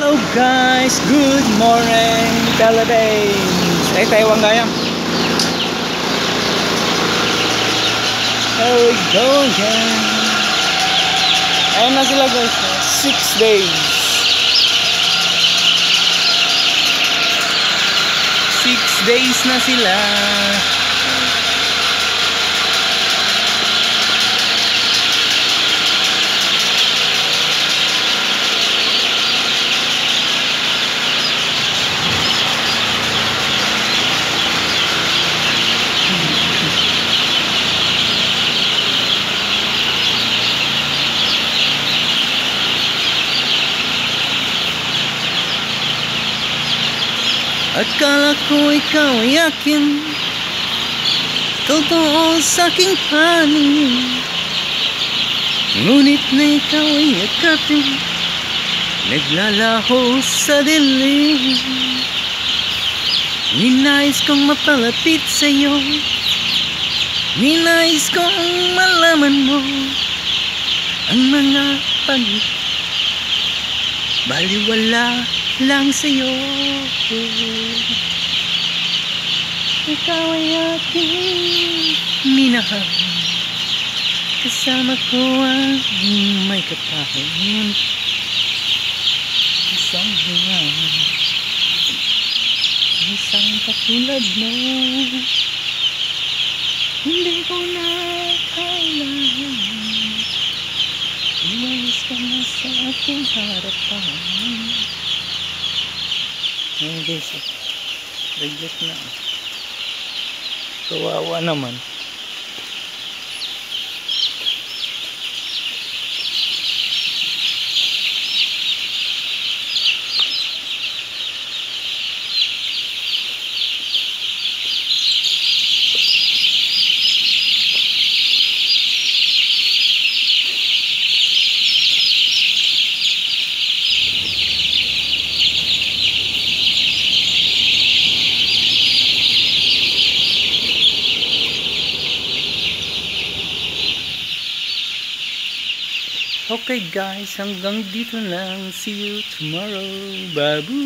Hello guys, good morning Philippines. Ay, Taiwan gaya Here we go again. Ayan na sila guys. 6 days. 6 days na sila Akala ko ikaw ay akin Totoo sa aking panin. Ngunit na ikaw ay akapin Naglalaho sa dilim. Ninais kong mapalapit sa'yo. Ninais kong malaman mo Ang mga pag Baliwala lang sa'yo. Ikaw ay aking minahal. Kasama ko ang may kapahon Isang bunga Isang katulad mo. Hindi ko na kailangan. Umalis ka na sa aking harapan Ayun guys, regret na. Kawawa naman. Okay guys, hanggang dito lang. See you tomorrow. Babu!